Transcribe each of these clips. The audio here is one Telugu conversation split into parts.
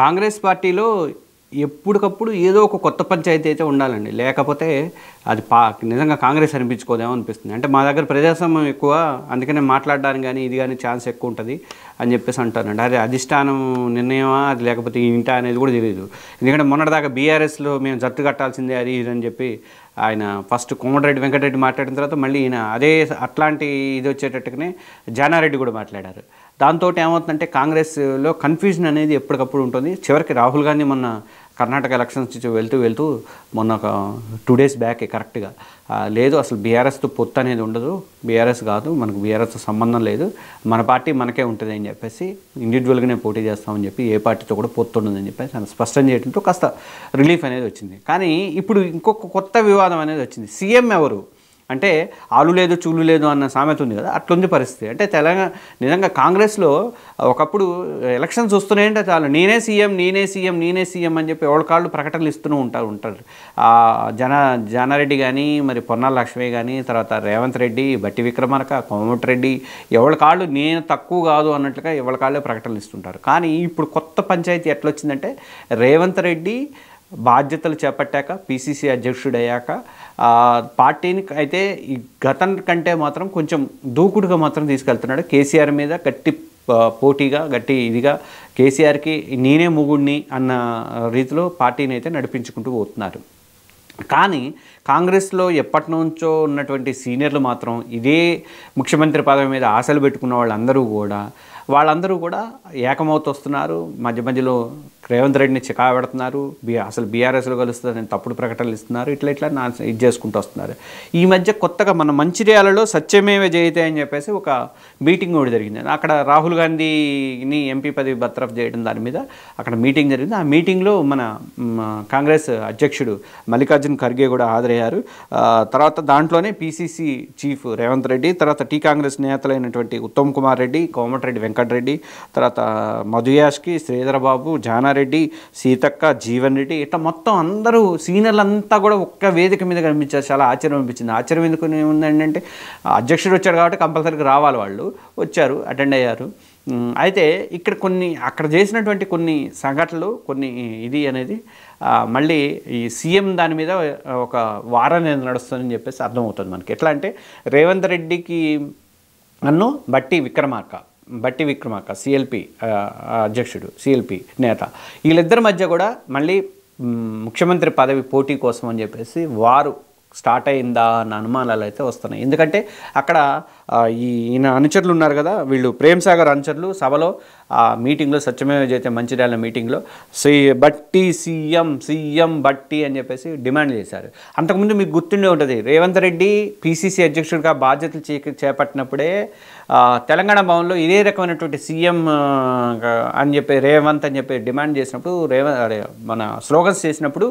కాంగ్రెస్ పార్టీలో ఎప్పటికప్పుడు ఏదో ఒక కొత్త పంచాయతీ అయితే ఉండాలండి. లేకపోతే అది పా నిజంగా కాంగ్రెస్ అనిపించుకోదేమో అనిపిస్తుంది. అంటే మా దగ్గర ప్రజాస్వామ్యం ఎక్కువ అందుకనే మాట్లాడడానికి కానీ ఇది కానీ ఛాన్స్ ఎక్కువ ఉంటుంది అని చెప్పేసి అంటారండి. అది అధిష్టానం నిర్ణయమా అది లేకపోతే ఇంట అనేది కూడా తెలియదు ఎందుకంటే మొన్నటిదాకా బీఆర్ఎస్లో మేము జట్టు కట్టాల్సిందే అది ఇది అని చెప్పి ఆయన ఫస్ట్ కోమటిరెడ్డి వెంకటరెడ్డి మాట్లాడిన తర్వాత మళ్ళీ ఈయన అదే అట్లాంటి ఇది వచ్చేటట్టుగానే జానారెడ్డి కూడా మాట్లాడారు. దాంతో ఏమవుతుందంటే కాంగ్రెస్లో కన్ఫ్యూజన్ అనేది ఎప్పటికప్పుడు ఉంటుంది. చివరికి రాహుల్ గాంధీ మొన్న కర్ణాటక ఎలక్షన్స్ వెళ్తూ వెళ్తూ మొన్న ఒక టూ డేస్ బ్యాక్ కరెక్ట్గా లేదు అసలు బీఆర్ఎస్తో పొత్తు అనేది ఉండదు. బీఆర్ఎస్ కాదు మనకు బీఆర్ఎస్తో సంబంధం లేదు. మన పార్టీ మనకే ఉంటుంది అని చెప్పేసి ఇండివిజువల్గానే పోటీ చేస్తామని చెప్పి ఏ పార్టీతో కూడా పొత్తు ఉండదని చెప్పేసి ఆయన స్పష్టం చేయడంతో కాస్త రిలీఫ్ అనేది వచ్చింది. కానీ ఇప్పుడు ఇంకొక కొత్త వివాదం అనేది వచ్చింది. సీఎం ఎవరు? అంటే ఆలు లేదు చూలు లేదు అన్న సామెత ఉంది కదా అట్లుంది పరిస్థితి. అంటే తెలంగాణ నిజంగా కాంగ్రెస్లో ఒకప్పుడు ఎలక్షన్స్ వస్తున్నాయంటే చాలు. నేనే సీఎం నేనే సీఎం నేనే సీఎం అని చెప్పి ఎవరి కాళ్ళు ప్రకటనలు ఇస్తూనే ఉంటారు ఉంటారు. జన జానారెడ్డి కానీ మరి పొన్నాల లక్ష్మి కానీ తర్వాత రేవంత్ రెడ్డి బట్టి విక్రమార్క కోమటిరెడ్డి ఎవరి కాళ్ళు నేను తక్కువ కాదు అన్నట్లుగా ఎవరి కాళ్ళే ప్రకటనలు ఇస్తుంటారు. కానీ ఇప్పుడు కొత్త పంచాయతీ ఎట్లొచ్చిందంటే రేవంత్ రెడ్డి బాధ్యతలు చేపట్టాక పిసిసి అధ్యక్షుడయ్యాక పార్టీని అయితే ఈ గతం కంటే మాత్రం కొంచెం దూకుడుగా మాత్రం తీసుకెళ్తున్నాడు. కేసీఆర్ మీద గట్టి పోటీగా గట్టి ఇదిగా కేసీఆర్కి నేనే ముగుడిని అన్న రీతిలో పార్టీని అయితే నడిపించుకుంటూ పోతున్నారు. కానీ కాంగ్రెస్లో ఎప్పటి నుంచో ఉన్నటువంటి సీనియర్లు మాత్రం ఇదే ముఖ్యమంత్రి పదవి మీద ఆశలు పెట్టుకున్న వాళ్ళందరూ కూడా వాళ్ళందరూ కూడా ఏకమవుతూ వస్తున్నారు మధ్య మధ్యలో రేవంత్ రెడ్డిని చికా పెడుతున్నారు అసలు బీఆర్ఎస్లో కలుస్తుందని తప్పుడు ప్రకటనలు ఇస్తున్నారు ఇట్లా ఇట్లా నా ఇది చేసుకుంటూ వస్తున్నారు. ఈ మధ్య కొత్తగా మన మంచిర్యాలలో సత్యమేవ జయితే అని చెప్పేసి ఒక మీటింగ్ కూడా జరిగింది. అక్కడ రాహుల్ గాంధీని ఎంపీ పదవి బర్తరఫ్ చేయడం దాని మీద అక్కడ మీటింగ్ జరిగింది. ఆ మీటింగ్లో మన కాంగ్రెస్ అధ్యక్షుడు మల్లికార్జున్ ఖర్గే కూడా హాజరయ్యారు. తర్వాత దాంట్లోనే పీసీసీ చీఫ్ రేవంత్ రెడ్డి తర్వాత టీ కాంగ్రెస్ నేతలైనటువంటి ఉత్తమ్ కుమార్ రెడ్డి కోమటిరెడ్డి వెంకటరెడ్డి తర్వాత మధుయాష్కి శ్రీధరబాబు జానారెడ్డి సీతక్క జీవన్ రెడ్డి ఇట్లా మొత్తం అందరూ సీనియర్లంతా కూడా ఒక్క వేదిక మీద కనిపించారు. చాలా ఆశ్చర్యం అనిపించింది. ఆశ్చర్యం ఎందుకు ఏముందంటే అధ్యక్షుడు వచ్చాడు కాబట్టి కంపల్సరీగా రావాలి వాళ్ళు. వచ్చారు అటెండ్ అయ్యారు. అయితే ఇక్కడ కొన్ని అక్కడ చేసినటువంటి కొన్ని సంఘటనలు కొన్ని ఇది అనేది మళ్ళీ ఈ సీఎం దాని మీద ఒక వారం అనేది నడుస్తుందని చెప్పేసి అర్థమవుతుంది మనకి. ఎట్లా అంటే రేవంత్ రెడ్డికి నన్ను బట్టి విక్రమార్క. బట్టి విక్రమార్క సిఎల్పి అధ్యక్షుడు సిఎల్పి నేత. వీళ్ళిద్దరి మధ్య కూడా మళ్ళీ ముఖ్యమంత్రి పదవి పోటీ కోసం అని చెప్పేసి వారు స్టార్ట్ అయిందా అన్న అనుమానాలు అయితే వస్తున్నాయి. ఎందుకంటే అక్కడ ఈ ఈయన అనుచరులు ఉన్నారు కదా వీళ్ళు ప్రేమ్ సాగర్ అనుచరులు సభలో ఆ మీటింగ్లో సత్యమేవ జయతే మంచిర్యాల మీటింగ్లో. సి బట్టి సీఎం సీఎం బట్టి అని చెప్పేసి డిమాండ్ చేశారు. అంతకుముందు మీకు గుర్తుండే ఉంటుంది రేవంత్ రెడ్డి పీసీసీ అధ్యక్షుడిగా బాధ్యతలు చే చేపట్టినప్పుడే తెలంగాణ భవన్లో ఇదే రకమైనటువంటి సీఎం అని చెప్పి రేవంత్ అని చెప్పి డిమాండ్ చేసినప్పుడు రేవంత్ అదే మన స్లోగన్స్ చేసినప్పుడు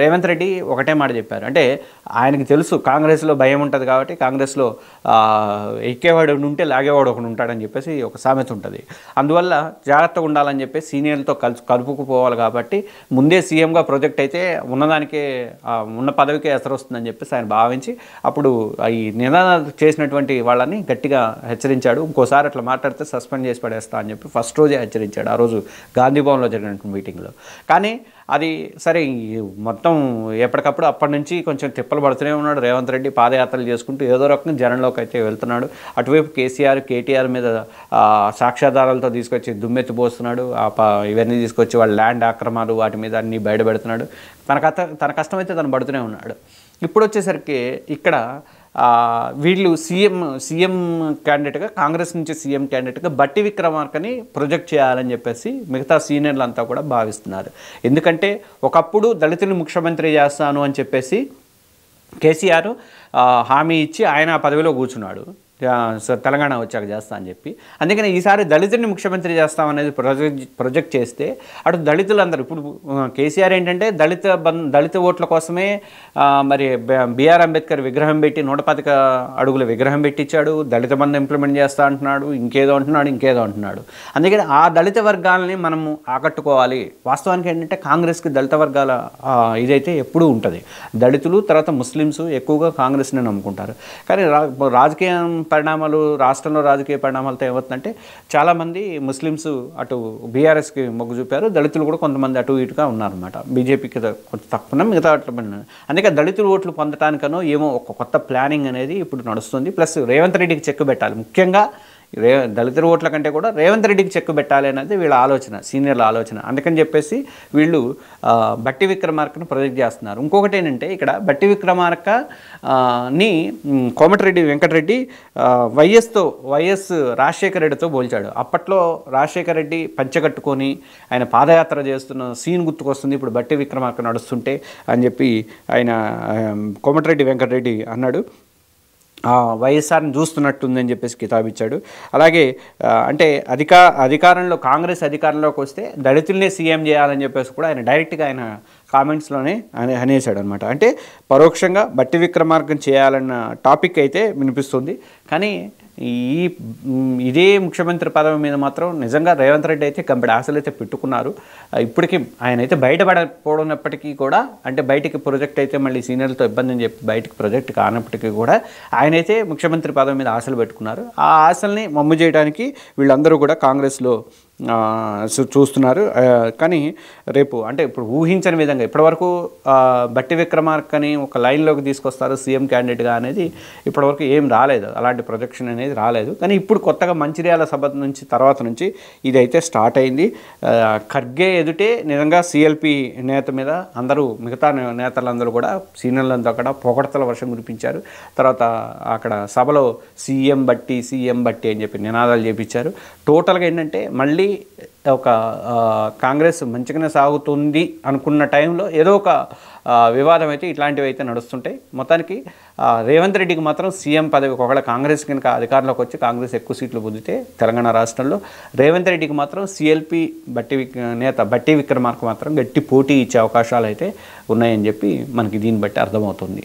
రేవంత్ రెడ్డి ఒకటే మాట చెప్పారు. అంటే ఆయనకి తెలుసు కాంగ్రెస్లో భయం ఉంటుంది కాబట్టి కాంగ్రెస్లో ఎక్కేవాడు ఉంటే లాగేవాడు ఒకడు ఉంటాడని చెప్పేసి ఒక సామెత ఉంటుంది. అందువల్ల జాగ్రత్తగా ఉండాలని చెప్పి సీనియర్లతో కలుసు కలుపుకుపోవాలి కాబట్టి ముందే సీఎంగా ప్రొజెక్ట్ అయితే ఉన్నదానికే ఉన్న పదవికే ఎసరు వస్తుందని చెప్పేసి ఆయన భావించి అప్పుడు ఈ నినాదాలు చేసినటువంటి వాళ్ళని గట్టిగా హెచ్చరించాడు. ఇంకోసారి అట్లా మాట్లాడితే సస్పెండ్ చేసి పడేస్తా అని చెప్పి ఫస్ట్ రోజే హెచ్చరించాడు. ఆ రోజు గాంధీ భవన్లో జరిగినటువంటి మీటింగ్లో. కానీ అది సరే మొత్తం ఎప్పటికప్పుడు అప్పటి నుంచి కొంచెం తిప్పలు పడుతూనే ఉన్నాడు. రేవంత్ రెడ్డి పాదయాత్రలు చేసుకుంటూ ఏదో రకంగా జనంలోకి అయితే వెళ్తున్నాడు. అటువైపు కేసీఆర్ కేటీఆర్ మీద సాక్ష్యాధారాలతో తీసుకొచ్చి దుమ్మెత్తి పోస్తున్నాడు ఇవన్నీ తీసుకొచ్చి వాళ్ళ ల్యాండ్ ఆక్రమాలు వాటి మీద అన్నీ బయటపెడుతున్నాడు. తన కథ తన కష్టమైతే తను పడుతూనే ఉన్నాడు. ఇప్పుడు వచ్చేసరికి ఇక్కడ వీళ్ళు సీఎం సీఎం క్యాండిడేట్గా కాంగ్రెస్ నుంచి సీఎం క్యాండిడేట్గా బట్టి విక్రమార్కని ప్రొజెక్ట్ చేయాలని చెప్పేసి మిగతా సీనియర్లు అంతా కూడా భావిస్తున్నారు. ఎందుకంటే ఒకప్పుడు దళితులు ముఖ్యమంత్రి చేస్తాను అని చెప్పేసి కేసీఆర్ హామీ ఇచ్చి ఆయన ఆ పదవిలో కూర్చున్నాడు. తెలంగాణ వచ్చాక చేస్తా అని చెప్పి. అందుకని ఈసారి దళితుడిని ముఖ్యమంత్రి చేస్తామనేది ప్రొజెక్ట్ ప్రొజెక్ట్ చేస్తే అటు దళితులందరూ ఇప్పుడు కేసీఆర్ ఏంటంటే దళిత దళిత ఓట్ల కోసమే మరి బీఆర్ అంబేద్కర్ విగ్రహం పెట్టి నూట పథక అడుగుల విగ్రహం పెట్టించాడు దళిత బంధం ఇంప్లిమెంట్ చేస్తా అంటున్నాడు. ఇంకేదో అంటున్నాడు ఇంకేదో అంటున్నాడు. అందుకని ఆ దళిత వర్గాలని మనము ఆకట్టుకోవాలి. వాస్తవానికి ఏంటంటే కాంగ్రెస్కి దళిత వర్గాల ఇదైతే ఎప్పుడూ ఉంటుంది. దళితులు తర్వాత ముస్లిమ్స్ ఎక్కువగా కాంగ్రెస్ని నమ్ముకుంటారు. కానీ రాజకీయం పరిణామాలు రాష్ట్రంలో రాజకీయ పరిణామాలతో ఏమవుతుందంటే చాలామంది ముస్లిమ్స్ అటు బీఆర్ఎస్కి మొగ్గు చూపారు. దళితులు కూడా కొంతమంది అటు ఇటుగా ఉన్నారన్నమాట. బీజేపీకి కొంచెం తక్కువ మిగతా వాటిలో అందుకే దళితులు ఓట్లు పొందటానికనో ఏమో ఒక కొత్త ప్లానింగ్ అనేది ఇప్పుడు నడుస్తుంది. ప్లస్ రేవంత్ రెడ్డికి చెక్ పెట్టాలి. ముఖ్యంగా రే దళితుల ఓట్ల కంటే కూడా రేవంత్ రెడ్డికి చెక్ పెట్టాలి అనేది వీళ్ళ ఆలోచన సీనియర్ల ఆలోచన. అందుకని చెప్పేసి వీళ్ళు బట్టి విక్రమార్కను ప్రొజెక్ట్ చేస్తున్నారు. ఇంకొకటి ఏంటంటే ఇక్కడ బట్టి విక్రమార్క ని కోమటిరెడ్డి వెంకటరెడ్డి వైఎస్తో వైఎస్ రాజశేఖర రెడ్డితో పోల్చాడు. అప్పట్లో రాజశేఖర రెడ్డి పంచగట్టుకొని ఆయన పాదయాత్ర చేస్తున్న సీన్ గుర్తుకొస్తుంది. ఇప్పుడు బట్టి విక్రమార్క నడుస్తుంటే అని చెప్పి ఆయన కోమటిరెడ్డి వెంకటరెడ్డి అన్నాడు. వైఎస్ఆర్ని చూస్తున్నట్టుందని చెప్పేసి కితాబ్ ఇచ్చాడు అలాగే అంటే అధికా అధికారంలో కాంగ్రెస్ అధికారంలోకి వస్తే దళితుల్నే సీఎం చేయాలని చెప్పేసి కూడా ఆయన డైరెక్ట్గా ఆయన కామెంట్స్లోనే అనే అనేసాడు అనమాట అంటే పరోక్షంగా బట్టి విక్రమార్గం చేయాలన్న టాపిక్ అయితే వినిపిస్తుంది. కానీ ఈ ఇదే ముఖ్యమంత్రి పదవి మీద మాత్రం నిజంగా రేవంత్ రెడ్డి అయితే కంపెనీ ఆశలు అయితే పెట్టుకున్నారు. ఇప్పటికీ ఆయన అయితే కూడా అంటే బయటికి ప్రొజెక్ట్ అయితే మళ్ళీ సీనియర్లతో ఇబ్బంది అని చెప్పి బయటికి ప్రొజెక్ట్ కానప్పటికీ కూడా ఆయనైతే ముఖ్యమంత్రి పదవి మీద ఆశలు పెట్టుకున్నారు. ఆ ఆశల్ని మమ్ము చేయడానికి వీళ్ళందరూ కూడా కాంగ్రెస్లో చూస్తున్నారు. కానీ రేపు అంటే ఇప్పుడు ఊహించని విధంగా ఇప్పటివరకు బట్టి విక్రమార్కని ఒక లైన్లోకి తీసుకొస్తారు సీఎం క్యాండిడేట్గా అనేది ఇప్పటివరకు ఏం రాలేదు. అలాంటి ప్రొజెక్షన్ అనేది రాలేదు. కానీ ఇప్పుడు కొత్తగా మంచిర్యాల సభ నుంచి తర్వాత నుంచి ఇదైతే స్టార్ట్ అయింది. ఖర్గే ఎదుటే నిజంగా సిఎల్పి నేత మీద అందరూ మిగతా నేతలందరూ కూడా సీనియర్లంతా అక్కడ పొగడతల వర్షం కురిపించారు. తర్వాత అక్కడ సభలో సీఎం బట్టి సీఎం బట్టి అని చెప్పి నినాదాలు చేపించారు. టోటల్గా ఏంటంటే మళ్ళీ ఒక కాంగ్రెస్ మంచిగానే సాగుతుంది అనుకున్న టైంలో ఏదో ఒక వివాదం అయితే ఇట్లాంటివి అయితే నడుస్తుంటాయి. మొత్తానికి రేవంత్ రెడ్డికి మాత్రం సీఎం పదవి ఒకవేళ కాంగ్రెస్ కనుక అధికారంలోకి వచ్చి కాంగ్రెస్ ఎక్కువ సీట్లు పొందితే తెలంగాణ రాష్ట్రంలో రేవంత్ రెడ్డికి మాత్రం సిఎల్పి బట్టి నేత బట్టి విక్రమార్క మాత్రం గట్టి పోటీ ఇచ్చే అవకాశాలు అయితే ఉన్నాయని చెప్పి మనకి దీన్ని బట్టి అర్థమవుతుంది.